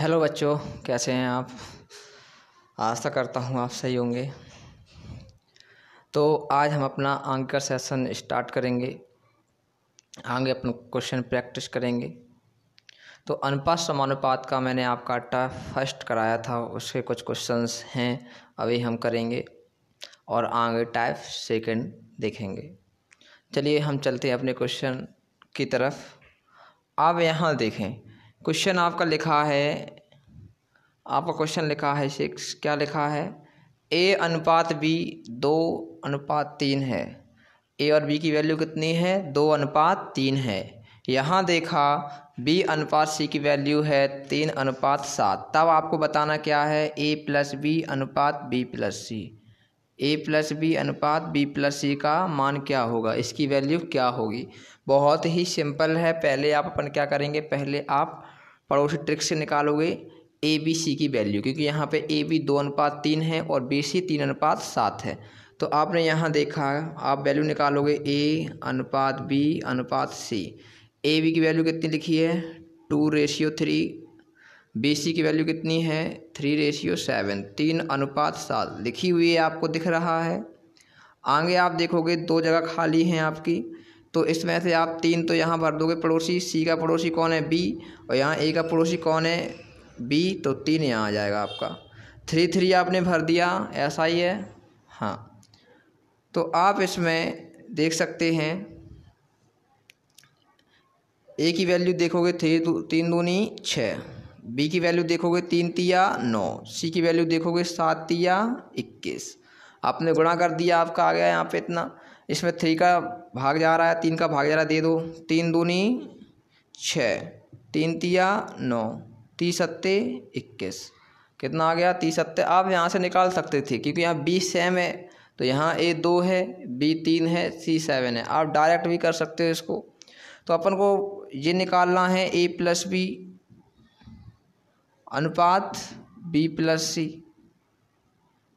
Hello बच्चों, कैसे हैं आप? आशा करता हूँ आप सही होंगे। तो आज हम अपना का सेशन स्टार्ट करेंगे। आगे अपना क्वेश्चन प्रैक्टिस करेंगे। तो अनुपात समानुपात का मैंने आपका अट्टा फ़र्स्ट कराया था, उसके कुछ क्वेश्चंस हैं, अभी हम करेंगे। और आगे टाइप सेकंड देखेंगे। चलिए हम चलते हैं अपने क्वेश्चन की तरफ़। आप यहाँ देखें। क्वेश्चन आपका लिखा है। आपका क्वेश्चन लिखा है, सिक्स। क्या लिखा है? ए अनुपात बी दो अनुपात तीन है। ए और बी की वैल्यू कितनी है? दो अनुपात तीन है। यहाँ देखा बी अनुपात सी की वैल्यू है, तीन अनुपात सात। तब आपको बताना क्या है? ए प्लस बी अनुपात B plus C A plus B अनुपात बी प्लस सी का मान क्या होगा? इसकी वैल्यू क्या होगी? बहुत ही सिंपल है। पहले आप अपन क्या करेंगे? पहले आप पड़ोसी ट्रिक से निकालोगे ए बी सी की वैल्यू क्योंकि यहाँ पे ए बी दो अनुपात तीन है और बी सी तीन अनुपात सात है। तो आपने यहाँ देखा, आप वैल्यू निकालोगे ए अनुपात बी अनुपात सी ए बी की वैल्यू कितनी लिखी है? Two ratio three B C की वैल्यू कितनी है? थ्री रेशियो सेवन तीन अनुपात सात। लिखी हुई है आपको दिख रहा है। आगे आप देखोगे, दो जगह खाली हैं आपकी। तो इसमें से आप तीन तो यहाँ भर दोगे, पड़ोसी, सी का पड़ोसी कौन है? बी, और यहाँ ए का पड़ोसी कौन है? बी तो तीन यहाँ आ जाएगा आपका। थ्री थ्री आपने भर दिया, ऐसा ही है? हाँ। तो आप इसमें देख सकते हैं, ए की वैल्यू देखोगे थ्री तीन दूनी छः। बी की वैल्यू देखोगे तीन तिया नौ। सी की वैल्यू देखोगे सात तिया इक्कीस। आपने गुणा कर दिया आपका, आ गया यहाँ पे इतना। इसमें थ्री का भाग जा रहा है, तीन का भाग जा रहा है, दे दो। तीन दूनी छः तीन तिया, नौ। तीस सत्ते, इक्कीस। कितना आ गया? तीस सत्ते। आप यहाँ से निकाल सकते थे, क्योंकि यहाँ बी सेम है। तो यहाँ ए दो है बी तीन है सी सेवन है। आप डायरेक्ट भी कर सकते हो इसको। तो अपन को ये निकालना है ए प्लस बी अनुपात बी प्लस सी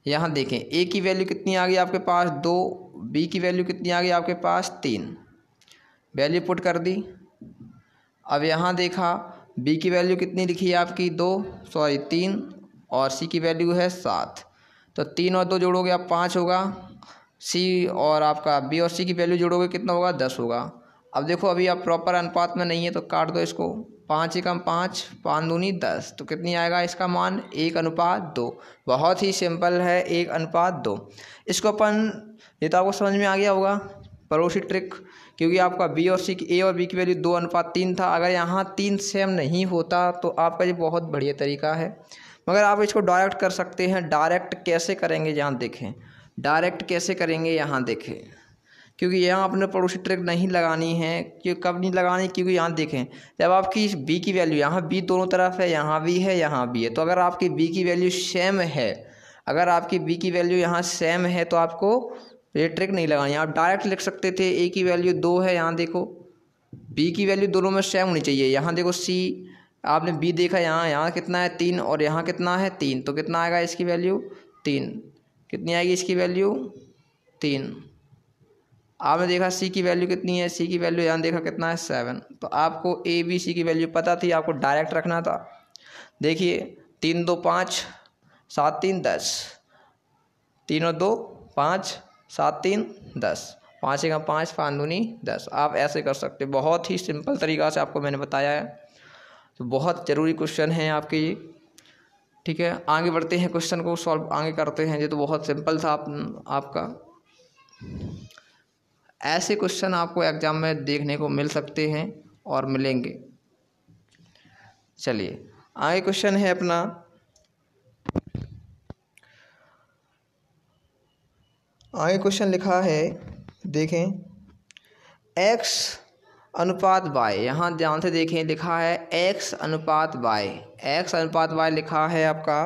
यहाँ देखें ए की वैल्यू कितनी आ गई आपके पास? दो। बी की वैल्यू कितनी आ गई आपके पास? तीन। वैल्यू पुट कर दी। अब यहाँ देखा बी की वैल्यू कितनी लिखी है आपकी? दो सॉरी तीन, और सी की वैल्यू है सात। तो तीन और दो जोड़ोगे आप, पाँच होगा। सी और आपका बी और सी की वैल्यू जोड़ोगे, कितना होगा? दस होगा। अब देखो, अभी आप प्रॉपर अनुपात में नहीं है तो काट दो इसको। पाँच एकम पाँच पाँच दूनी दस। तो कितनी आएगा इसका मान? एक अनुपात दो। बहुत ही सिंपल है, एक अनुपात दो। इसको अपन ये तो आपको समझ में आ गया होगा। पड़ोसी ट्रिक क्योंकि आपका बी और सी की ए और बी की वैल्यू दो अनुपात तीन था। अगर यहाँ तीन सेम नहीं होता तो आपका ये बहुत बढ़िया तरीका है। मगर आप इसको डायरेक्ट कर सकते हैं। डायरेक्ट कैसे करेंगे, यहाँ देखें। डायरेक्ट कैसे करेंगे, यहाँ देखें। क्योंकि यहाँ अपने पड़ोसी ट्रिक नहीं लगानी है। क्यों, कब नहीं लगानी? क्योंकि यहाँ देखें, जब आपकी बी की वैल्यू यहाँ बी दोनों तरफ़ है, यहाँ भी है, यहाँ भी है। तो अगर आपकी बी की वैल्यू सेम है, अगर आपकी बी की वैल्यू यहाँ सेम है तो आपको ये ट्रिक नहीं लगानी आप डायरेक्ट लिख सकते थे ए की वैल्यू दो है, यहाँ देखो। बी की वैल्यू दोनों में सेम होनी चाहिए। यहाँ देखो सी आपने बी देखा, यहाँ यहाँ कितना है? तीन, और यहाँ कितना है? तीन। तो कितना आएगा इसकी वैल्यू तीन। कितनी आएगी इसकी वैल्यू तीन। आपने देखा सी की वैल्यू कितनी है? सी की वैल्यू यहाँ देखा कितना है? सेवन तो आपको ए बी सी की वैल्यू पता थी, आपको डायरेक्ट रखना था। देखिए, तीन दो पाँच, सात तीन दस। तीन और दो, पाँच। सात तीन दस। पाँच एक पाँच पाँच दूनी दस। आप ऐसे कर सकते बहुत ही सिंपल तरीक़ा से आपको मैंने बताया है। तो बहुत ज़रूरी क्वेश्चन है आपके ये। ठीक है? आगे बढ़ते हैं क्वेश्चन को सॉल्व आगे करते हैं। ये तो बहुत सिंपल था आप, आपका। ऐसे क्वेश्चन आपको एग्ज़ाम में देखने को मिल सकते हैं और मिलेंगे। चलिए आगे क्वेश्चन है अपना। आगे क्वेश्चन लिखा है, देखें। एक्स अनुपात वाई यहाँ ध्यान से देखें, लिखा है एक्स अनुपात वाई एक्स अनुपात वाई लिखा है आपका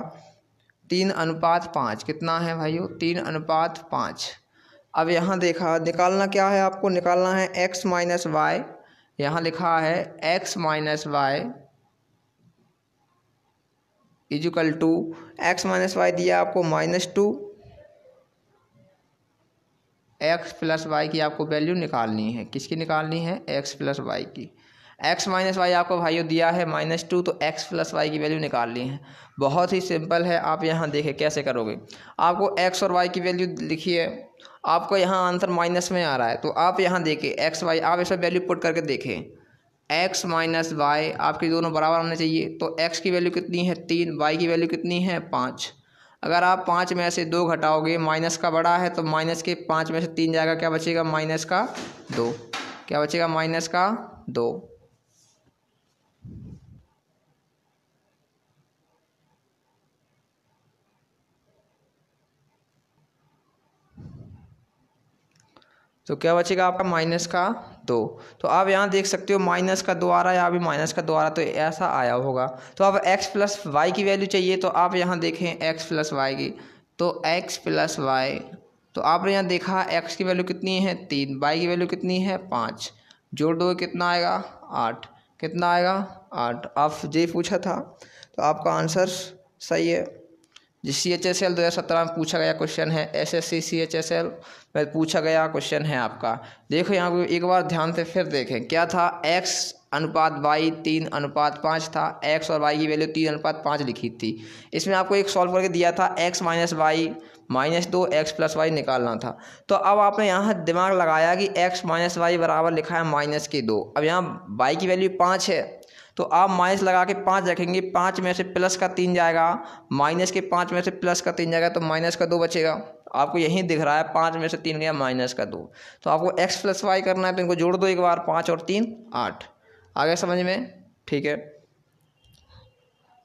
तीन अनुपात पाँच। कितना है भाइयों? तीन अनुपात पाँच। अब यहाँ देखा, निकालना क्या है आपको? निकालना है एक्स माइनस वाई यहाँ लिखा है X minus Y equal two X minus Y दिया आपको minus two X plus Y की आपको वैल्यू निकालनी है। किसकी निकालनी है? एक्स प्लस वाई की। एक्स माइनस वाई आपको भाइयों दिया है माइनस टू तो एक्स प्लस वाई की वैल्यू निकालनी है। बहुत ही सिंपल है, आप यहाँ देखें कैसे करोगे। आपको एक्स और वाई की वैल्यू लिखी है आपको यहाँ आंसर माइनस में आ रहा है तो आप यहाँ देखें एक्स वाई आप इसमें वैल्यू पुट करके देखें। एक्स माइनस वाई आपके दोनों बराबर होने चाहिए तो एक्स की वैल्यू कितनी है? तीन वाई की वैल्यू कितनी है? पाँच। अगर आप पाँच में से दो घटाओगे, माइनस का बड़ा है तो माइनस के पाँच में से तीन जाएगा, क्या बचेगा? माइनस का दो। क्या बचेगा? माइनस का दो। तो क्या बचेगा आपका? माइनस का दो। तो आप यहाँ देख सकते हो माइनस का दो आ रहा है यहाँ भी माइनस का दो आ रहा है तो ऐसा आया होगा। तो अब एक्स प्लस वाई की वैल्यू चाहिए तो आप यहाँ देखें एक्स प्लस वाई की। तो एक्स प्लस वाई तो आपने यहाँ देखा एक्स की वैल्यू कितनी है? तीन। वाई की वैल्यू कितनी है? पाँच। जोड़ दो कितना आएगा? आठ। कितना आएगा? आठ। आप जे पूछा था तो आपका आंसर सही है। जिस सी एच एस एल दो हज़ार सत्रह में पूछा गया क्वेश्चन है S S C C H S L में पूछा गया क्वेश्चन है आपका। देखो यहाँ पे एक बार ध्यान से फिर देखें, क्या था? एक्स अनुपात वाई तीन अनुपात पाँच था। एक्स और वाई की वैल्यू तीन अनुपात पाँच लिखी थी। इसमें आपको एक सॉल्व करके दिया था एक्स माइनस वाई माइनस दो एक्स प्लस वाई निकालना था। तो अब आपने यहाँ दिमाग लगाया कि एक्स माइनस वाई बराबर लिखा है माइनस के दो। अब यहाँ वाई की वैल्यू पाँच है। तो आप माइनस लगा के पाँच रखेंगे, पाँच में से प्लस का तीन जाएगा, माइनस के पाँच में से प्लस का तीन जाएगा तो माइनस का दो बचेगा। आपको यहीं दिख रहा है, पाँच में से तीन गया, माइनस का दो। तो आपको एक्स प्लस वाई करना है तो इनको जोड़ दो एक बार, पाँच और तीन, आठ। आगे समझ में? ठीक है।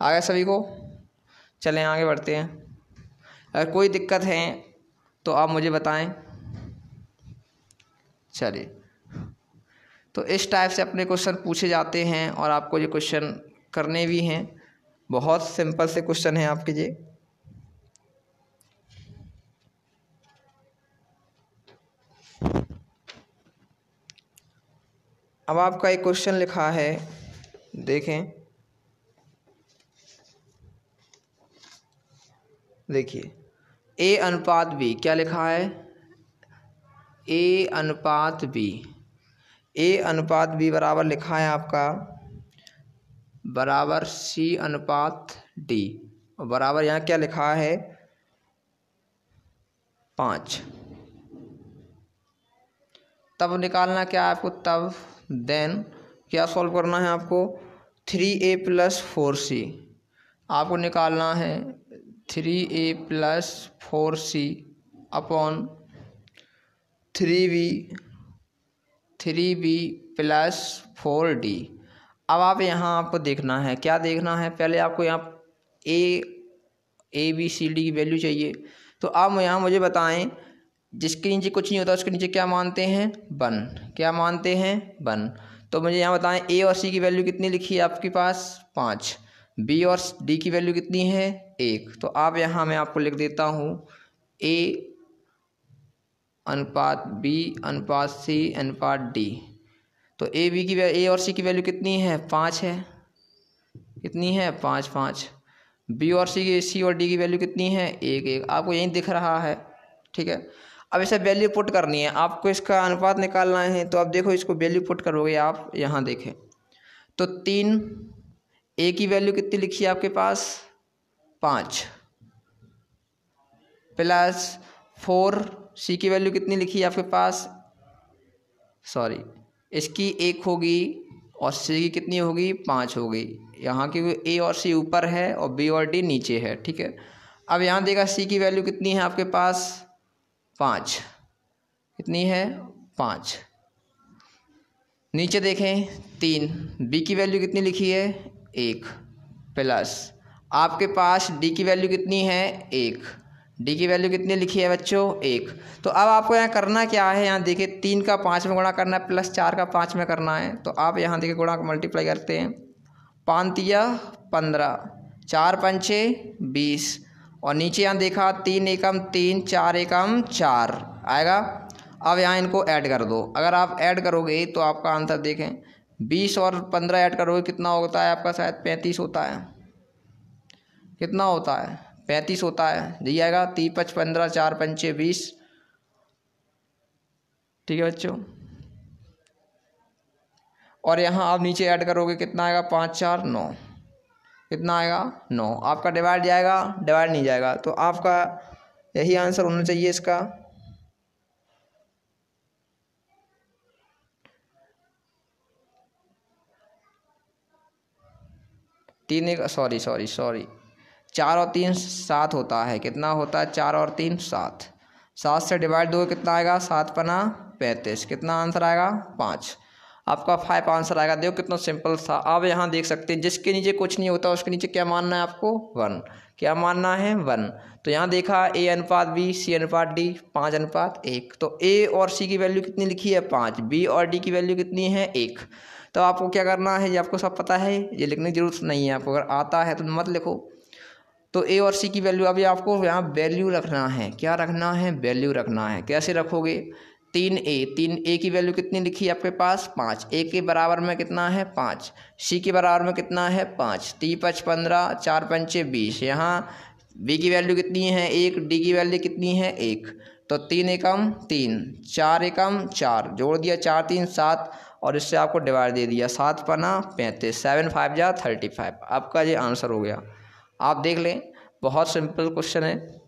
आगे सभी को? चलें, आगे बढ़ते हैं। अगर कोई दिक्कत है तो आप मुझे बताएँ। चलिए। तो इस टाइप से अपने क्वेश्चन पूछे जाते हैं और आपको ये क्वेश्चन करने भी हैं। बहुत सिंपल से क्वेश्चन हैं आपके ये। अब आपका एक क्वेश्चन लिखा है, देखें। देखिए ए अनुपात बी क्या लिखा है? ए अनुपात बी ए अनुपात बी बराबर लिखा है आपका। बराबर सी अनुपात डी। और बराबर यहाँ क्या लिखा है? पाँच। तब निकालना क्या आपको? तब देन क्या सॉल्व करना है आपको? Three A plus four C आपको निकालना है three A plus four C upon three B three B plus four D. अब आप यहाँ आपको देखना है। क्या देखना है? पहले आपको यहाँ A A B C D की वैल्यू चाहिए। तो आप यहाँ मुझे बताएँ, जिसके नीचे कुछ नहीं होता, उसके नीचे क्या मानते हैं? वन। क्या मानते हैं? वन। तो मुझे यहाँ बताएँ ए और सी की वैल्यू कितनी लिखी है आपके पास? पाँच। बी और डी की वैल्यू कितनी है? एक। तो आप यहाँ मैं आपको लिख देता हूँ ए अनुपात बी अनुपात सी अनुपात डी तो ए बी की ए और सी की वैल्यू कितनी है? पाँच है। कितनी है? पाँच पाँच। बी और सी की सी और डी की वैल्यू कितनी है? एक एक। आपको यहीं दिख रहा है। ठीक है? अब इसे वैल्यू पुट करनी है। आपको इसका अनुपात निकालना है तो आप देखो इसको वैल्यू पुट करोगे आप। यहाँ देखें। तो तीन ए की वैल्यू कितनी लिखी है आपके पास? पाँच। प्लस फोर सी की वैल्यू कितनी लिखी है आपके पास? सॉरी इसकी एक होगी और सी की कितनी होगी? पाँच होगी। यहाँ की ए और सी ऊपर है और बी और डी नीचे है, ठीक है? अब यहाँ देखा सी की वैल्यू कितनी है आपके पास? पाँच। कितनी है? पाँच। नीचे देखें, तीन। बी की वैल्यू कितनी लिखी है? एक। प्लस आपके पास डी की वैल्यू कितनी है? एक। डी की वैल्यू कितनी लिखी है बच्चों? एक। तो अब आपको यहाँ करना क्या है? यहाँ देखिए, तीन का पाँच में गुणा करना है प्लस चार का पाँच में करना है। तो आप यहाँ देखिए, गुणा को मल्टीप्लाई करते हैं। पाँतिया पंद्रह, चार पंचे बीस। और नीचे यहाँ देखा, तीन एकम तीन, चार एकम चार। आएगा? अब यहाँ इनको ऐड कर दो। अगर आप ऐड करोगे तो आपका आंसर देखें, बीस और पंद्रह ऐड करोगे, कितना होता है आपका? शायद पैंतीस होता है। कितना होता है? पैंतीस होता है जी आएगा पच पंद्रह, चार, पंचे, बीस। ठीक है बच्चों? और यहाँ आप नीचे ऐड करोगे कितना आएगा? पाँच, चार, नौ। कितना आएगा? नौ। आपका डिवाइड जाएगा डिवाइड नहीं जाएगा। तो आपका यही आंसर होना चाहिए इसका। तीन एक सॉरी सॉरी सॉरी चार और तीन सात होता है। कितना होता है? चार और तीन, सात। सात से डिवाइड दो, कितना आएगा? सात पना पैंतीस। कितना आंसर आएगा? पाँच। आपका फाइव आंसर आएगा। देखो कितना सिंपल था। आप यहाँ देख सकते हैं, जिसके नीचे कुछ नहीं होता, उसके नीचे क्या मानना है आपको? वन क्या मानना है? वन तो यहाँ देखा ए अनुपात बी सी अनुपात डी पाँच अनुपात एक। तो ए और सी की वैल्यू कितनी लिखी है? पाँच। बी और डी की वैल्यू कितनी है? एक। तो आपको क्या करना है? ये आपको सब पता है। ये लिखने की ज़रूरत नहीं है आपको। अगर आता है तो मत लिखो। तो ए और सी की वैल्यू अभी आपको यहाँ वैल्यू रखना है। क्या रखना है? वैल्यू रखना है। कैसे रखोगे? तीन ए तीन ए की वैल्यू कितनी लिखी है आपके पास? पाँच। ए के बराबर में कितना है? पाँच। सी के बराबर में कितना है? पाँच। ती पच पंद्रह, चार पंचे बीस। यहाँ बी की वैल्यू कितनी है? एक। डी की वैल्यू कितनी है? एक। तो तीन एकम तीन। चार एकम चार। जोड़ दिया चार तीन सात और इससे आपको डिवाइड दे दिया सात पना पैंतीस। सेवन फाइव जा थर्टी फाइव आपका ये आंसर हो गया। आप देख लें, बहुत सिंपल क्वेश्चन है।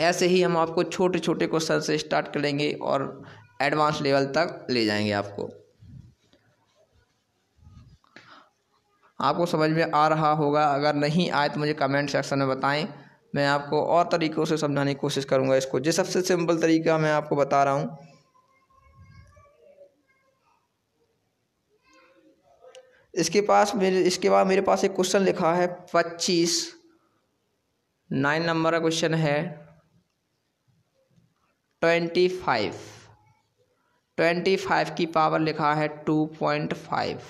ऐसे ही हम आपको छोटे छोटे क्वेश्चन से स्टार्ट करेंगे और एडवांस लेवल तक ले जाएँगे आपको। आपको समझ में आ रहा होगा, अगर नहीं आए तो मुझे कमेंट सेक्शन में बताएँ। मैं आपको और तरीक़ों से समझाने की कोशिश करूँगा इसको। जो सबसे सिंपल तरीका मैं आपको बता रहा हूँ इसके पास मेरे, इसके बाद मेरे पास एक क्वेश्चन लिखा है, पच्चीस। नाइन नंबर का क्वेश्चन है ट्वेंटी फाइव ट्वेंटी फाइव की पावर लिखा है टू पॉइंट फाइव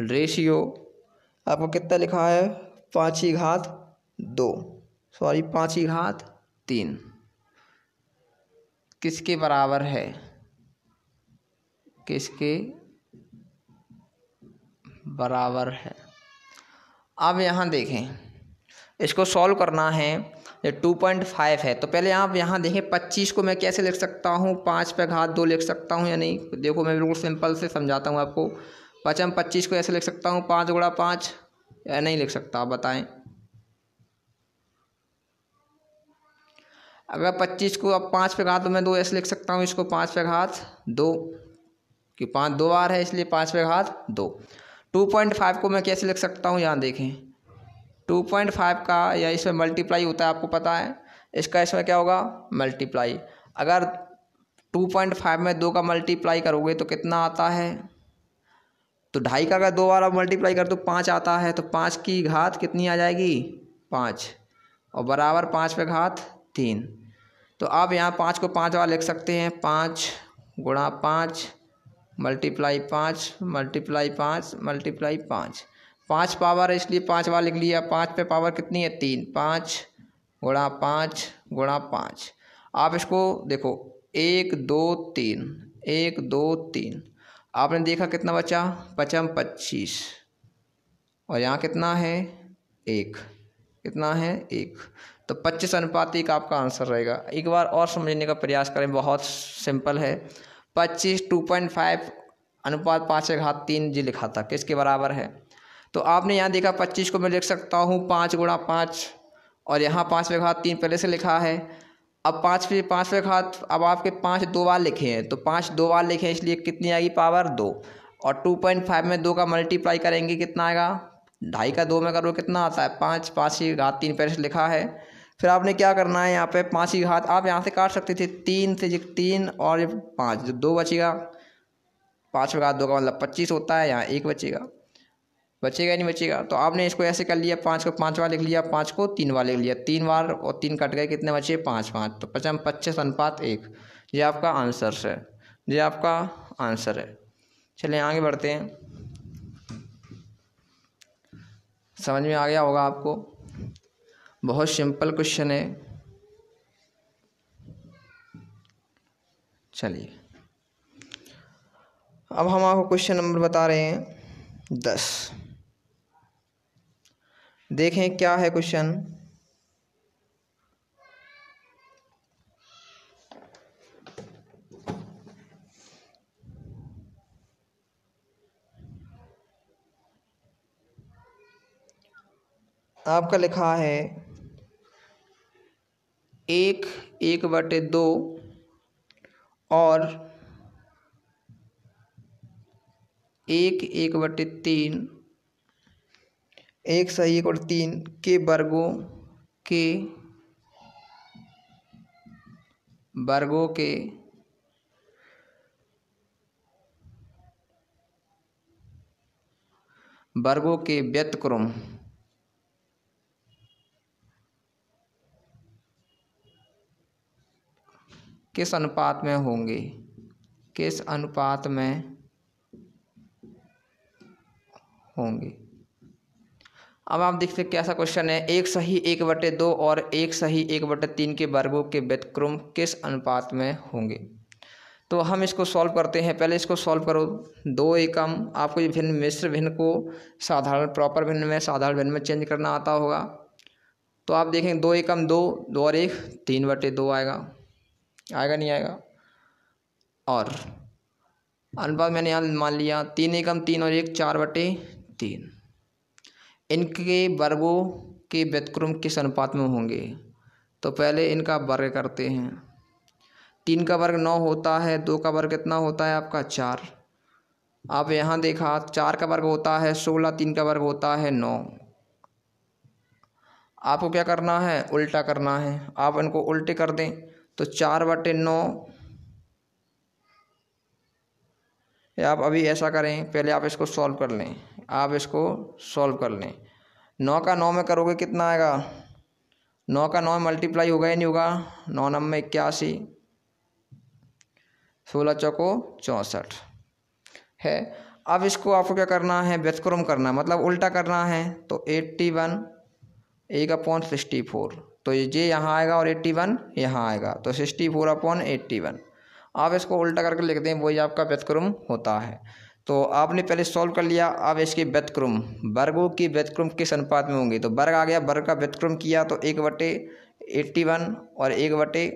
रेशियो आपको कितना लिखा है? पाँची घात दो। सॉरी पाँची घात तीन। किसके बराबर है? किसके बराबर है। अब यहाँ देखें, इसको सॉल्व करना है, ये टू पॉइंट फाइव है। तो पहले आप यहाँ देखें, पच्चीस को मैं कैसे लिख सकता हूँ? पाँच पे घात दो लिख सकता हूँ या नहीं? देखो, मैं बिल्कुल सिंपल से समझाता हूँ आपको। पचम पच्चीस को ऐसे लिख सकता हूँ, पाँच गुड़ा पाँच, या नहीं लिख सकता, आप बताएँ। अगर पच्चीस को अब पाँच पे घात तो मैं दो ऐसे लिख सकता हूँ, इसको पाँच पे घात दो कि पाँच दो बार है, इसलिए पाँच पे घात दो। टू पॉइंट फाइव को मैं कैसे लिख सकता हूँ? यहाँ देखें। टू पॉइंट फाइव का या इसमें मल्टीप्लाई होता है, आपको पता है? इसका इसमें क्या होगा? मल्टीप्लाई अगर टू पॉइंट फाइव में दो का मल्टीप्लाई करोगे तो कितना आता है? तो ढाई का अगर दो बार आप मल्टीप्लाई कर दो तो पाँच आता है तो पाँच की घात कितनी आ जाएगी? पाँच। और बराबर पाँच पे घात तीन। तो आप यहाँ पाँच को पाँच बार लिख सकते हैं। पाँच गुणा पाँच मल्टीप्लाई पाँच मल्टीप्लाई पाँच मल्टीप्लाई पाँच। पाँच पावर है इसलिए पाँच बार लिख लिया पाँच पे पावर कितनी है? तीन। पाँच गुणा पाँच गुणा पाँच। आप इसको देखो, एक, दो, तीन। एक, दो, तीन। आपने देखा कितना बचा? पचम पच्चीस। और यहाँ कितना है? एक। कितना है? एक। तो पच्चीस अनुपात एक आपका आंसर रहेगा। एक बार और समझने का प्रयास करें, बहुत सिंपल है। पच्चीस टू पॉइंट फाइव अनुपात पाँच घात तीन जी लिखा था। किसके बराबर है? तो आपने यहाँ देखा पच्चीस को मैं लिख सकता हूँ, पाँच गुणा पाँच, और यहाँ पाँच घात तीन पहले से लिखा है। अब पाँच पे पाँच पे घात, अब आपके पाँच दो बार लिखे हैं तो पाँच दो बार लिखे हैं, इसलिए कितनी आएगी? पावर दो। और टू पॉइंट फाइव में दो का मल्टीप्लाई करेंगे, कितना आएगा? ढाई का दो में करो कितना आता है? पाँच पाँच की घात तीन पहले से लिखा है। फिर आपने क्या करना है यहाँ पे? पाँच ही घात आप यहाँ से काट सकते थे। तीन से तीन और पाँच। जो दो बचेगा, पाँच घात दो का मतलब पच्चीस होता है, यहाँ एक बचेगा। बचेगा नहीं बचेगा? तो आपने इसको ऐसे कर लिया, पाँच को पाँच बार लिख लिया, पाँच को तीन बार लिख लिया। तीन बार और तीन कट गए, कितने बचे? पाँच पाँच। तो पचम पच्चीस अनुपात एक। ये आपका आंसर है। ये आपका आंसर है। चलिए आगे बढ़ते हैं। समझ में आ गया होगा आपको? बहुत सिंपल क्वेश्चन है। चलिए। अब हम आपको क्वेश्चन नंबर बता रहे हैं, दस। देखें क्या है क्वेश्चन। आपका लिखा है एक एक बटे दो, और एक एक बटे तीन, एक सही एक और तीन के वर्गों के वर्गों के वर्गों के व्यतक्रम। किस अनुपात में होंगे? किस अनुपात में होंगे? अब आप देखते कैसा क्वेश्चन है। एक सही एक बटे दो और एक सही एक बटे तीन के वर्गों के व्यतक्रम किस अनुपात में होंगे? तो हम इसको सॉल्व करते हैं। पहले इसको सॉल्व करो। दो एकम। आपको ये भिन्न मिश्र भिन्न को साधारण प्रॉपर भिन्न में, साधारण भिन्न में चेंज करना आता होगा। तो आप देखें दो एकम दो दो और एक, तीन बटे दो आएगा। आएगा, नहीं आएगा। और अनुपात मैंने यहाँ मान लिया, तीन एकम तीन और एक, चार बटे तीन। इनके वर्गों के व्यतक्रम किस अनुपात में होंगे? तो पहले इनका वर्ग करते हैं। तीन का वर्ग नौ होता है, दो का वर्ग कितना होता है आपका? चार। आप यहाँ देखा, चार का वर्ग होता है, सोलह, तीन का वर्ग होता है, नौ। आपको क्या करना है? उल्टा करना है। आप इनको उल्टे कर दें। तो चार बटे नौ। आप अभी ऐसा करें, पहले आप इसको सॉल्व कर लें। आप इसको सॉल्व कर लें। नौ का नौ में करोगे कितना आएगा? नौ का नौ मल्टीप्लाई होगा या नहीं होगा? नौ नंबर इक्यासी। सोलह चौको चौंसठ। है? अब इसको आपको क्या करना है? व्यतक्रम करना है। मतलब उल्टा करना है। तो एट्टी वन एक अपॉन सिक्सटी फोर तो ये यहाँ आएगा और एट्टी वन यहाँ आएगा तो sixty four upon eighty one आप इसको उल्टा करके लिख दें, वही आपका व्यतक्रम होता है। तो आपने पहले सॉल्व कर लिया, अब इसके व्यतक्रम, वर्गों की व्यतक्रम किस अनुपात में होंगे? तो वर्ग आ गया, वर्ग का व्यतक्रम किया तो एक बटे एट्टी वन और एक बटे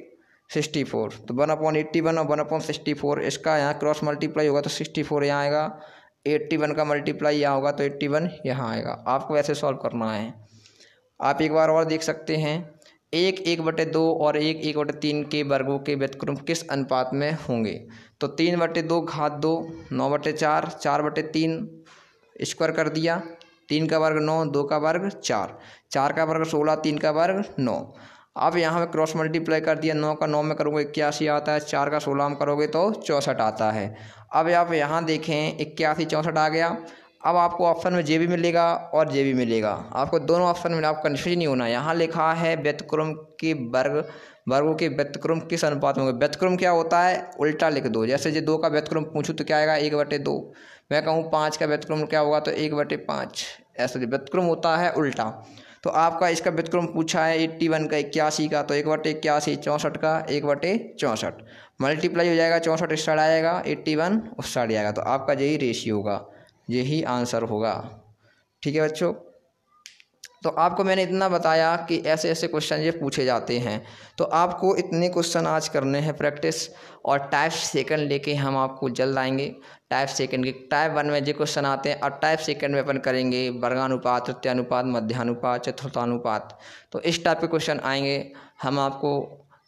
सिक्सटी फोर तो वन अपॉन एट्टी वन और वन अपॉन सिक्सटी फोर इसका यहाँ क्रॉस मल्टीप्लाई होगा तो सिक्सटी फोर यहाँ आएगा एट्टी वन का मल्टीप्लाई यहाँ होगा तो एट्टी वन यहाँ आएगा। आपको ऐसे सॉल्व करना है। आप एक बार और देख सकते हैं। एक एक बटे दो और एक एक बटे तीन के वर्गों के व्यतक्रम किस अनुपात में होंगे? तो तीन बटे दो घात दो, नौ बटे चार चार बटे तीन स्क्वायर कर दिया। तीन का वर्ग नौ, दो का वर्ग चार। चार का वर्ग सोलह, तीन का वर्ग नौ। अब यहाँ में क्रॉस मल्टीप्लाई कर दिया। नौ का नौ में करोगे इक्यासी आता है, चार का सोलह में करोगे तो चौंसठ आता है। अब आप यहाँ देखें, इक्यासी चौंसठ आ गया। अब आपको ऑप्शन में जे भी मिलेगा और जे भी मिलेगा। आपको दोनों ऑप्शन में आपको कन्फ्यूज़ नहीं होना। यहाँ लिखा है व्यतक्रम के वर्ग, वर्गों के व्यतक्रम किस अनुपात में होगा? व्यतक्रम क्या होता है? उल्टा लिख दो। जैसे जो दो का व्यतक्रम पूछूँ तो क्या आएगा? एक बटे दो। मैं कहूँ पाँच का व्यतक्रम क्या होगा? तो एक बटे पाँच। ऐसा व्यतक्रम होता है, उल्टा। तो आपका इसका व्यतक्रम पूछा है एट्टी वन का, इक्यासी का। तो एक बटे इक्यासी, चौंसठ का, एक बटे चौंसठ। मल्टीप्लाई हो जाएगा, चौंसठ इस साइड आएगा एट्टी वन उस साइड आएगा तो आपका यही रेशियो होगा। यही आंसर होगा। ठीक है बच्चों? तो आपको मैंने इतना बताया कि ऐसे ऐसे क्वेश्चन ये पूछे जाते हैं। तो आपको इतने क्वेश्चन आज करने हैं प्रैक्टिस और टाइप सेकंड लेके हम आपको जल्द आएँगे। टाइप सेकंड के टाइप वन में जो क्वेश्चन आते हैं और टाइप सेकंड में अपन करेंगे वर्गानुपात, तृतीयानुपात, मध्यानुपात, चतुर्थानुपात। तो इस टाइप के क्वेश्चन आएँगे, हम आपको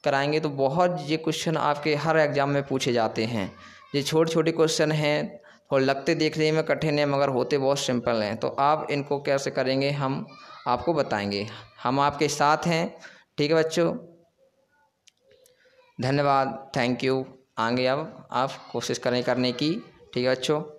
कराएँगे। तो बहुत ये क्वेश्चन आपके हर एग्ज़ाम में पूछे जाते हैं। ये छोटे छोटे क्वेश्चन हैं और लगते देखने में, कठिन है, मगर होते बहुत सिंपल हैं। तो आप इनको कैसे करेंगे, हम आपको बताएँगे। हम आपके साथ हैं, ठीक है बच्चों? धन्यवाद थैंक यू आगे अब आप कोशिश करें करने की, ठीक है बच्चों?